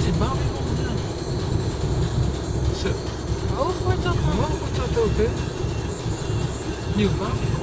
did in Babylon, ja. Zo, Hoog wordt dat dan? wordt dat ook, hè? Nieuw Babylon.